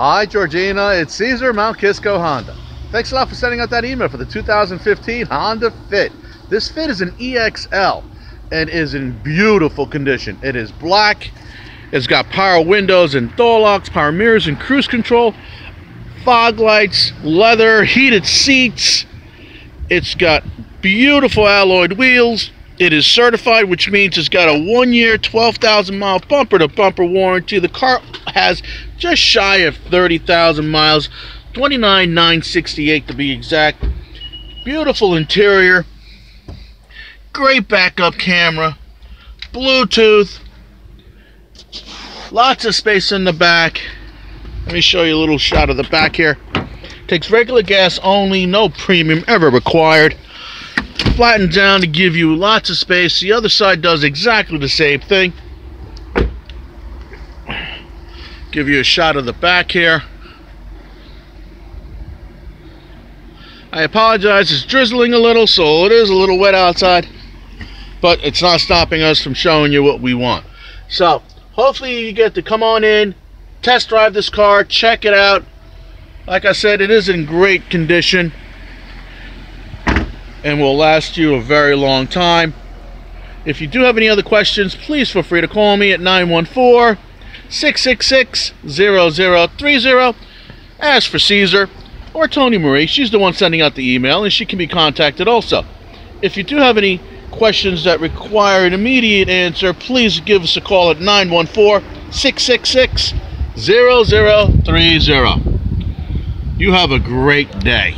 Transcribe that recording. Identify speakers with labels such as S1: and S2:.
S1: Hi, Georgina. It's Cesar Mount Kisco Honda. Thanks a lot for sending out that email for the 2015 Honda Fit. This Fit is an EXL and is in beautiful condition. It is black. It's got power windows and door locks, power mirrors and cruise control, fog lights, leather, heated seats. It's got beautiful alloyed wheels. It is certified, which means it's got a one year, 12,000 mile bumper to bumper warranty. The car has just shy of 30,000 miles, 29,968 to be exact. Beautiful interior, great backup camera, Bluetooth, lots of space in the back. Let me show you a little shot of the back here. Takes regular gas only, no premium ever required flattened down to give you lots of space. The other side does exactly the same thing. Give you a shot of the back here. I apologize, it's drizzling a little, so it is a little wet outside, but it's not stopping us from showing you what we want. So, hopefully you get to come on in, test drive this car, check it out. Like I said, it is in great condition and will last you a very long time. If you do have any other questions, please feel free to call me at 914 666 0030. Ask for Cesar or Tony Marie. She's the one sending out the email and she can be contacted also. If you do have any questions that require an immediate answer, please give us a call at 914 666 0030. You have a great day.